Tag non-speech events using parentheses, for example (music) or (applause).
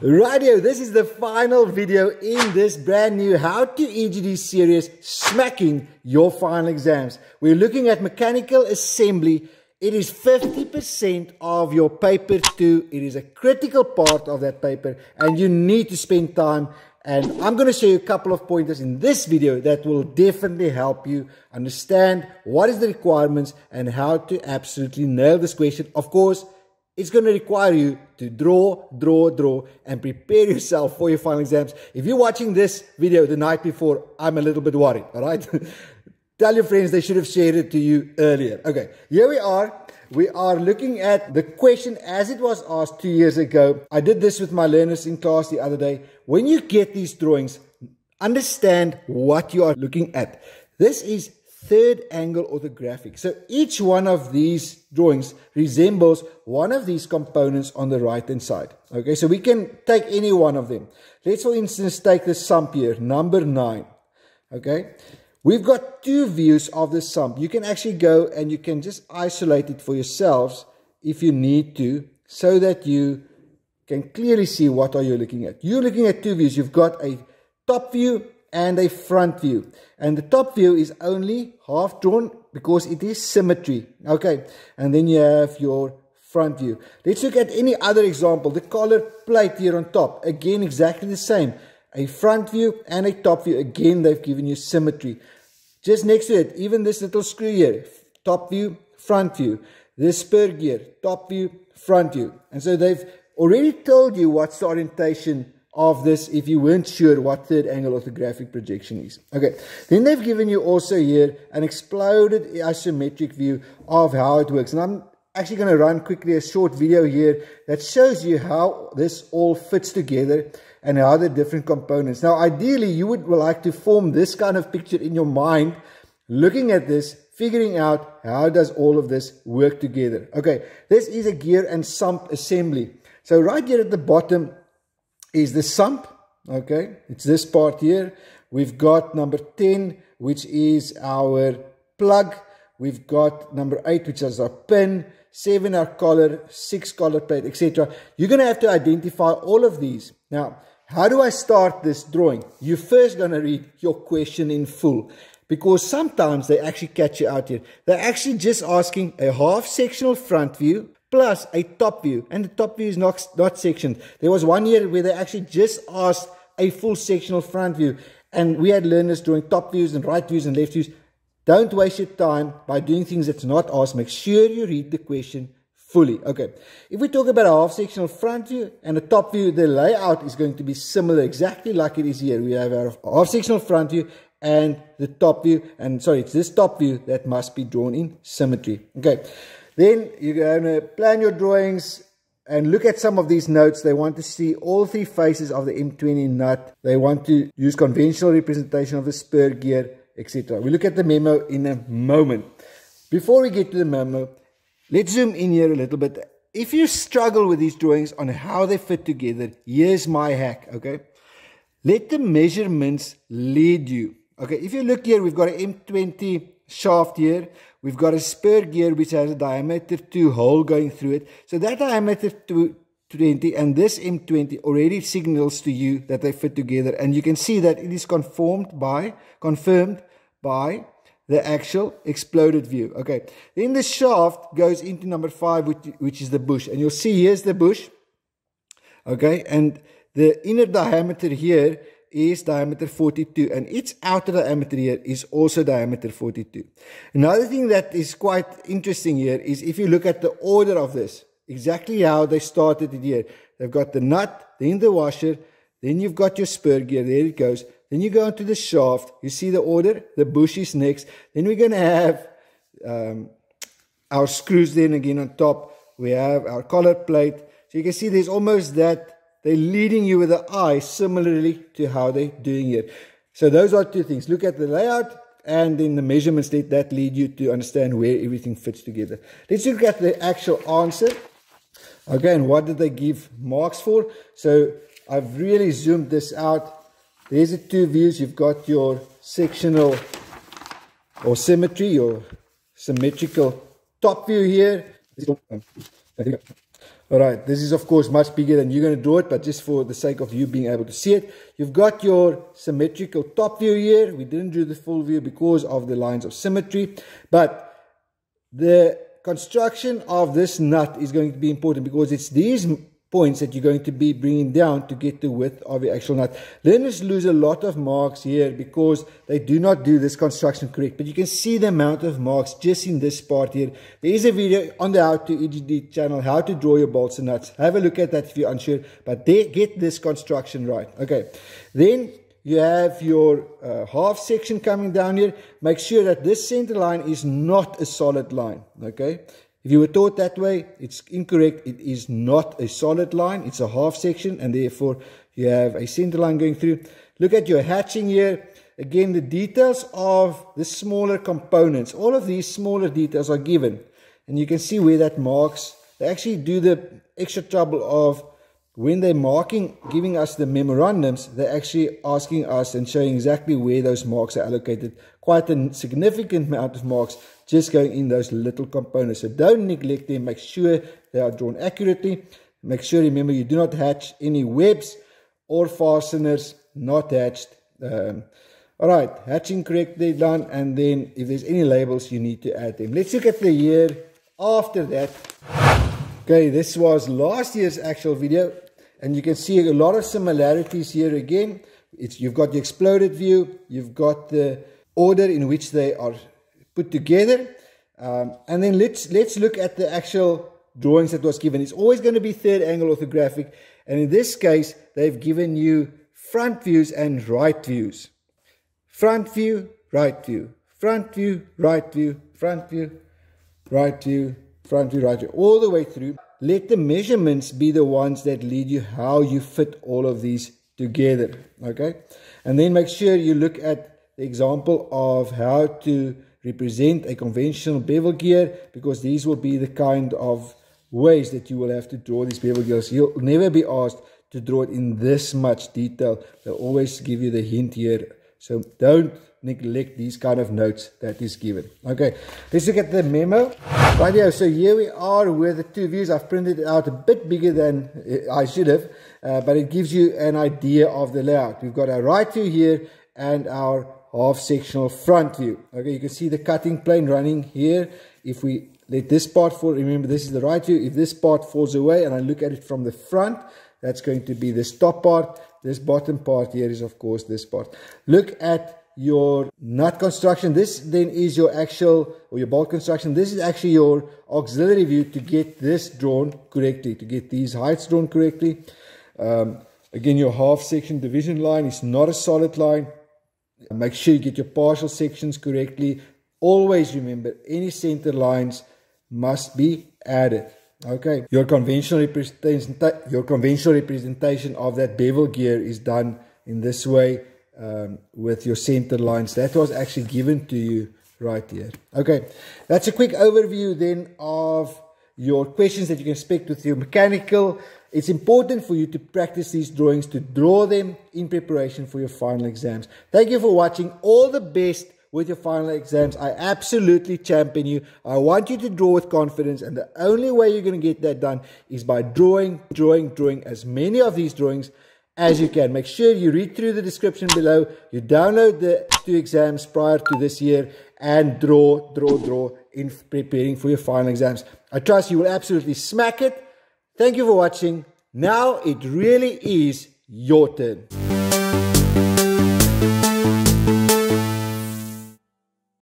Radio, this is the final video in this brand new How to EGD series, smacking your final exams. We're looking at mechanical assembly. It is 50% of your paper two. It is a critical part of that paper and you need to spend time. And I'm going to show you a couple of pointers in this video that will definitely help you understand what is the requirements and how to absolutely nail this question. Of course, it's going to require you to draw, draw, draw, and prepare yourself for your final exams. If you're watching this video the night before, I'm a little bit worried, all right? (laughs) Tell your friends they should have shared it to you earlier. Okay, here we are. We are looking at the question as it was asked two years ago. I did this with my learners in class the other day. When you get these drawings, understand what you are looking at. This is third angle orthographic. So each one of these drawings resembles one of these components on the right hand side. Okay, so we can take any one of them. Let's for instance take the sump here, number 9. Okay, we've got two views of the sump. You can actually go and you can just isolate it for yourselves if you need to so that you can clearly see what are you looking at. You're looking at two views. You've got a top view and a front view. And the top view is only half drawn because it is symmetry. Okay, and then you have your front view. Let's look at any other example. The collar plate here on top. Again, exactly the same. A front view and a top view. Again, they've given you symmetry. Just next to it, even this little screw here. Top view, front view. This spur gear, top view, front view. And so they've already told you what's the orientation of this if you weren't sure what third angle orthographic projection is. Okay, then they've given you also here an exploded isometric view of how it works. And I'm actually going to run quickly a short video here that shows you how this all fits together and how the different components. Now, ideally, you would like to form this kind of picture in your mind, looking at this, figuring out how does all of this work together. Okay, this is a gear and sump assembly. So right here at the bottom, is the sump. Okay, it's this part here. We've got number 10, which is our plug. We've got number 8, which is our pin. 7, our collar. 6, collar plate, etc. You're going to have to identify all of these. Now, how do I start this drawing? You're first going to read your question in full because sometimes they actually catch you out here. They're actually just asking a half sectional front view, plus a top view. And the top view is not, not sectioned. There was one year where they actually just asked a full sectional front view. And we had learners drawing top views and right views and left views. Don't waste your time by doing things that's not asked. Make sure you read the question fully. Okay. If we talk about a half sectional front view and a top view, the layout is going to be similar, exactly like it is here. We have our half sectional front view and the top view. And sorry, it's this top view that must be drawn in symmetry. Okay. Then you're going to plan your drawings and look at some of these notes. They want to see all three faces of the M20 nut. They want to use conventional representation of the spur gear, etc. We look at the memo in a moment. Before we get to the memo, let's zoom in here a little bit. If you struggle with these drawings on how they fit together, here's my hack, okay? Let the measurements lead you. Okay, if you look here, we've got an M20 shaft here. We've got a spur gear which has a diameter 2 hole going through it. So that diameter 220 and this M20 already signals to you that they fit together. And you can see that it is conformed by, confirmed by the actual exploded view. Okay, then the shaft goes into number 5 which, which is the bush. And you'll see here's the bush. Okay, and the inner diameter here is diameter 42 and its outer diameter here is also diameter 42. Another thing that is quite interesting here is if you look at the order of this, exactly how they started it here. They've got the nut, then the washer, then you've got your spur gear, there it goes. Then you go into the shaft, you see the order, the bush is next. Then we're going to have um, our screws then again on top. We have our collar plate. So you can see there's almost that they're leading you with the eye similarly to how they're doing it. So those are two things. Look at the layout and then the measurements that, that lead you to understand where everything fits together. Let's look at the actual answer. Again, what did they give marks for? So I've really zoomed this out. There's the two views. You've got your sectional or symmetry, your symmetrical top view here. All right, this is of course much bigger than you're going to draw it, but just for the sake of you being able to see it, you've got your symmetrical top view here. We didn't do the full view because of the lines of symmetry, but the construction of this nut is going to be important because it's these points that you're going to be bringing down to get the width of your actual nut. Learners lose a lot of marks here because they do not do this construction correct. But you can see the amount of marks just in this part here. There is a video on the How to EGD channel, how to draw your bolts and nuts. Have a look at that if you're unsure. But they get this construction right. Okay. Then you have your uh, half section coming down here. Make sure that this center line is not a solid line. Okay. If you were taught that way, it's incorrect. It is not a solid line. It's a half section and therefore you have a center line going through. Look at your hatching here. Again, the details of the smaller components, all of these smaller details are given. And you can see where that marks. They actually do the extra trouble of when they're marking, giving us the memorandums, they're actually asking us and showing exactly where those marks are allocated. Quite a significant amount of marks just going in those little components. So don't neglect them. Make sure they are drawn accurately. Make sure, remember, you do not hatch any webs or fasteners not hatched. Um, all right, hatching correctly done. And then if there's any labels, you need to add them. Let's look at the year after that. Okay, this was last year's actual video. And you can see a lot of similarities here again. It's, you've got the exploded view, you've got the order in which they are put together. Um, and then let's, let's look at the actual drawings that was given. It's always going to be third angle orthographic. And in this case, they've given you front views and right views. Front view, right view. Front view, right view, front view, right view, front view, right view, all the way through let the measurements be the ones that lead you how you fit all of these together. Okay. And then make sure you look at the example of how to represent a conventional bevel gear because these will be the kind of ways that you will have to draw these bevel gears. You'll never be asked to draw it in this much detail. They'll always give you the hint here. So don't neglect these kind of notes that is given. Okay, let's look at the memo. Right here, so here we are with the two views. I've printed it out a bit bigger than I should have, uh, but it gives you an idea of the layout. We've got our right view here and our half sectional front view. Okay, you can see the cutting plane running here. If we let this part fall, remember this is the right view. If this part falls away and I look at it from the front, that's going to be this top part. This bottom part here is, of course, this part. Look at your nut construction. This then is your actual or your bolt construction. This is actually your auxiliary view to get this drawn correctly, to get these heights drawn correctly. Um, again, your half section division line is not a solid line. Make sure you get your partial sections correctly. Always remember any center lines must be added. Okay, your conventional representation, your conventional representation of that bevel gear is done in this way um, with your center lines. That was actually given to you right here. Okay, that's a quick overview then of your questions that you can expect with your mechanical. It's important for you to practice these drawings to draw them in preparation for your final exams. Thank you for watching. All the best with your final exams. I absolutely champion you. I want you to draw with confidence, and the only way you're going to get that done is by drawing, drawing, drawing as many of these drawings as you can. Make sure you read through the description below, you download the two exams prior to this year, and draw, draw, draw in preparing for your final exams. I trust you will absolutely smack it. Thank you for watching. Now it really is your turn.